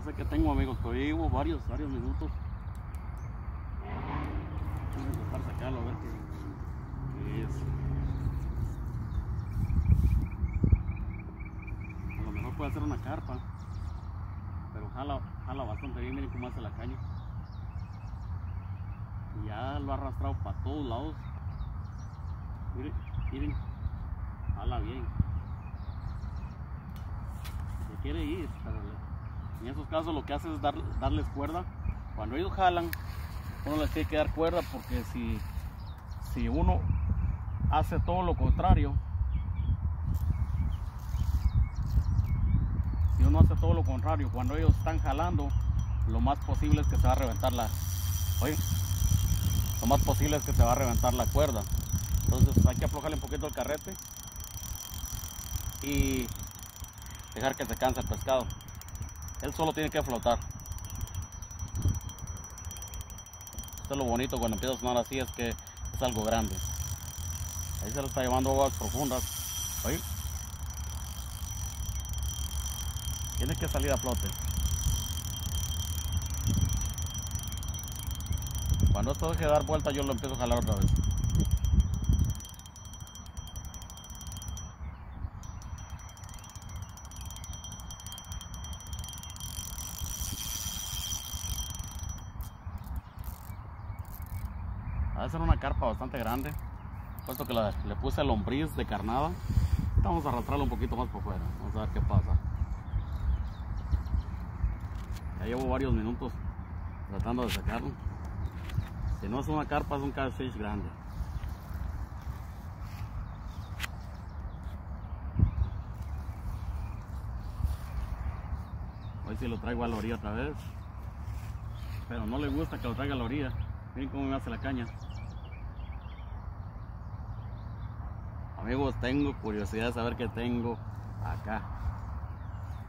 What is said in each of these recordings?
No sé qué tengo amigos, pero llevo varios, varios minutos. Voy a intentar sacarlo a ver qué, es. A lo mejor puede ser una carpa. Pero jala, jala bastante bien, miren cómo hace la caña. Ya lo ha arrastrado para todos lados. Miren, miren, jala bien. Se quiere ir, pero en esos casos lo que hace es dar- darles cuerda. Cuando ellos jalan, uno les tiene que dar cuerda porque si, si uno hace todo lo contrario, si uno hace todo lo contrario, cuando ellos están jalando, lo más posible es que se va a reventar la, lo más posible es que se va a reventar la cuerda. Entonces hay que aflojarle un poquito el carrete y dejar que se canse el pescado. Él solo tiene que flotar. Esto es lo bonito cuando empieza a sonar así, es que es algo grande. Ahí se lo está llevando aguas profundas. Oye. Tiene que salir a flote. Cuando esto deje de dar vuelta, yo lo empiezo a jalar otra vez. Va a ser una carpa bastante grande. Puesto que la- le puse lombriz de carnada. Vamos a arrastrarlo un poquito más por fuera. Vamos a ver qué pasa. Ya llevo varios minutos tratando de sacarlo. Si no es una carpa, es un catfish grande. Hoy sí lo traigo a la orilla otra vez. Pero no le gusta que lo traiga a la orilla. Miren cómo me hace la caña. Amigos, tengo curiosidad de saber qué tengo acá.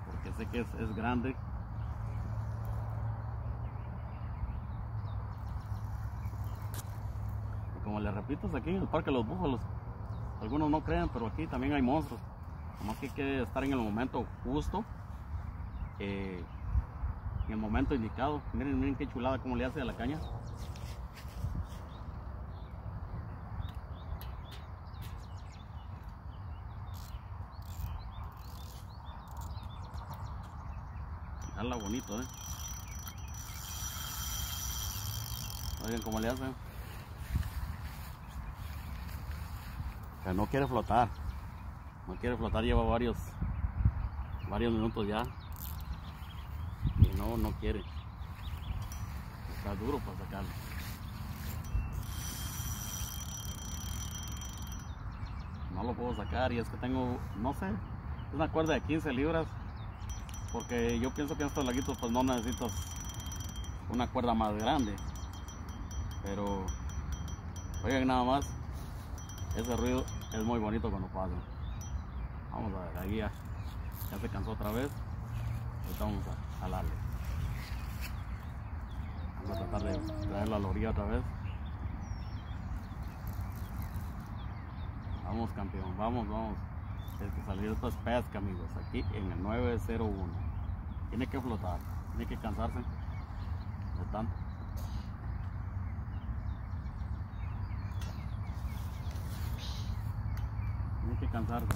Porque sé que es, es grande. Como les repito, es aquí en el Parque de los Búfalos. Algunos no crean, pero aquí también hay monstruos. Nomás que hay que estar en el momento justo. eh, en el momento indicado. Miren, miren qué chulada como le hace a la caña. Jala bonito, eh. Oigan cómo le hace. Que no quiere flotar. No quiere flotar, lleva varios varios minutos ya. Y no, no quiere. Está duro para sacarlo. No lo puedo sacar y es que tengo, no sé, una cuerda de 15 libras. Porque yo pienso que en estos laguitos pues no necesitas una cuerda más grande. Pero, oigan nada más, ese ruido es muy bonito cuando pasa. Vamos a ver, ahí ya, ya se cansó otra vez. Ahorita vamos a jalarle. Vamos a tratar de traerlo a la orilla otra vez. Vamos campeón, vamos, vamos. Tiene que salir, esto es pesca amigos, aquí en el 901. Tiene que flotar, tiene que cansarse de tanto. Tiene que cansarse.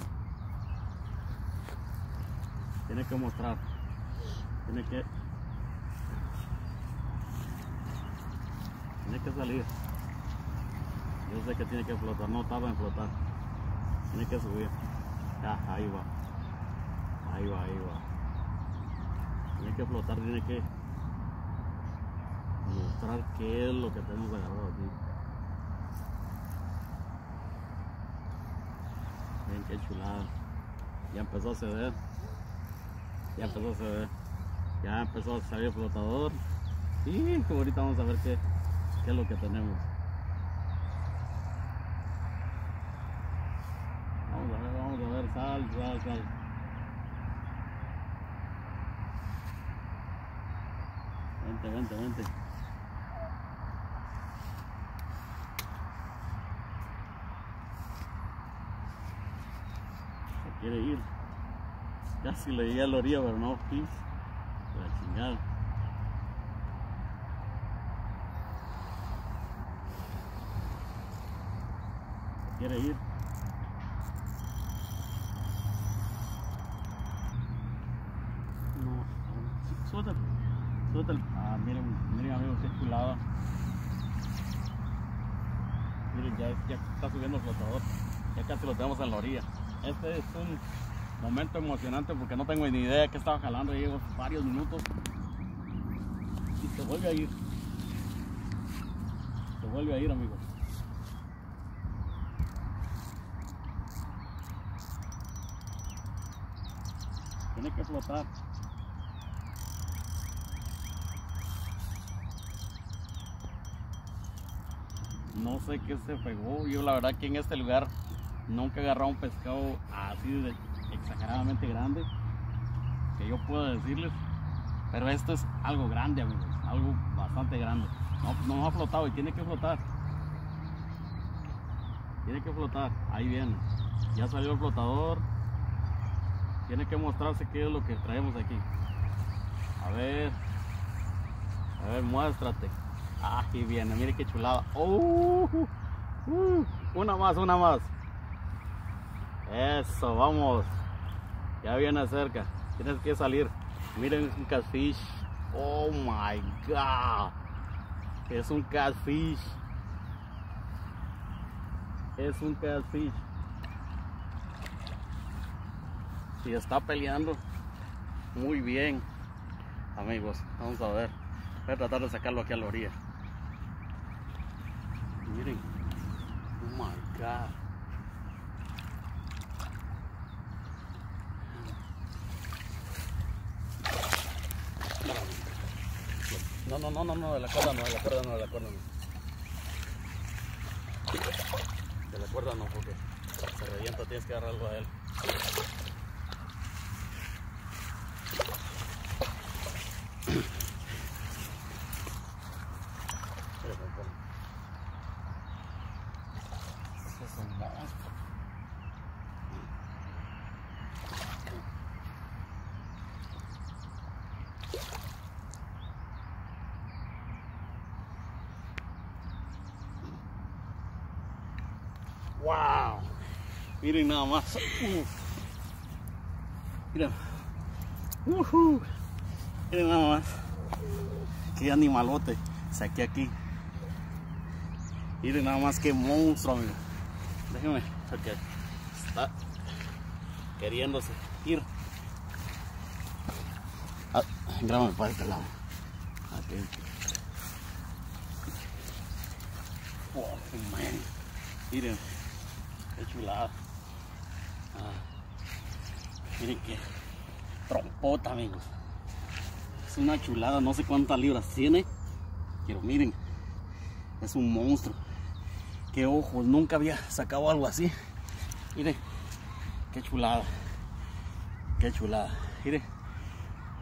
Tiene que mostrar. Tiene que. Tiene que salir. Yo sé que tiene que flotar, no tarda en flotar. Tiene que subir. Ya, ahí va. Ahí va, ahí va. Tiene que flotar, tiene que mostrar qué es lo que tenemos agarrado aquí. Miren qué chulada. Ya empezó a ceder. Ya empezó a ceder. Ya empezó a salir flotador. Y ahorita vamos a ver qué, qué es lo que tenemos. Vamos a ver, vamos a ver, sal, sal, sal. Vente, vente, vente. Se quiere ir. Casi le llegué a la orilla, pero no, pis. La chingado. ¿Quiere ir? No, suéltalo. Suéltalo. Ah, miren, miren amigos, qué chulada. Miren, ya, ya está subiendo el flotador. Ya casi lo tenemos en la orilla. Este es un momento emocionante porque no tengo ni idea de qué estaba jalando. Llevo varios minutos. Y se vuelve a ir. Se vuelve a ir, amigos. Tiene que flotar. No sé qué se pegó. Yo la verdad que en este lugar nunca he agarrado un pescado así exageradamente grande. Que yo puedo decirles. Pero esto es algo grande, amigos. Algo bastante grande. No, no ha flotado y tiene que flotar. Tiene que flotar. Ahí viene. Ya salió el flotador. Tiene que mostrarse qué es lo que traemos aquí. A ver. A ver, muéstrate. Ah, aquí viene, mire qué chulada. Oh, una más, una más. Eso, vamos. Ya viene cerca. Tienes que salir. Miren un catfish. Oh my god. Es un catfish. Es un catfish. Y está peleando muy bien. Amigos, vamos a ver. Voy a tratar de sacarlo aquí a la orilla. Miren. Oh my god. No, no, no, no, no, de la cuerda no, de la cuerda no, de la cuerda no. De la cuerda no, porque se revienta, tienes que dar algo a él. Ese es un monstruo. Wow. Miren nada más. Miren. Ujú. Miren nada más. Qué animalote. Saqué aquí. Miren nada más qué monstruo, amigo. Déjenme, porque está queriéndose ir. Ah, grábame para este lado. Aquí. Oh. Miren, qué chulada. Ah, miren qué trompota, amigos. Es una chulada, no sé cuántas libras tiene, pero miren, es un monstruo. Qué ojos, nunca había sacado algo así. Miren, qué chulada. Qué chulada. Miren,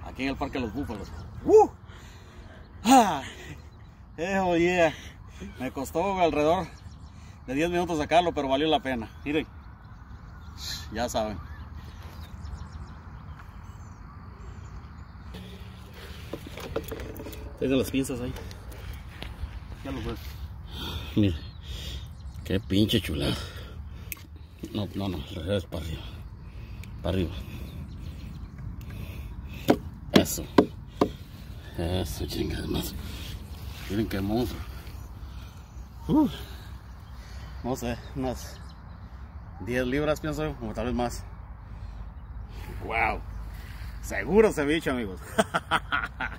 aquí en el Parque de los Búfalos. ¡Uh! ¡Ah! Eh, oye, me costó alrededor de 10 minutos sacarlo, pero valió la pena. Miren, ya saben. Tengo las pinzas ahí. Ya lo ves. Mira, qué pinche chulada. No, no, no, es para arriba. Para arriba. Eso. Eso, chingada más. Miren qué monstruo. Uh, no sé, unas 10 libras pienso, o tal vez más. Wow. Seguro ese bicho, amigos.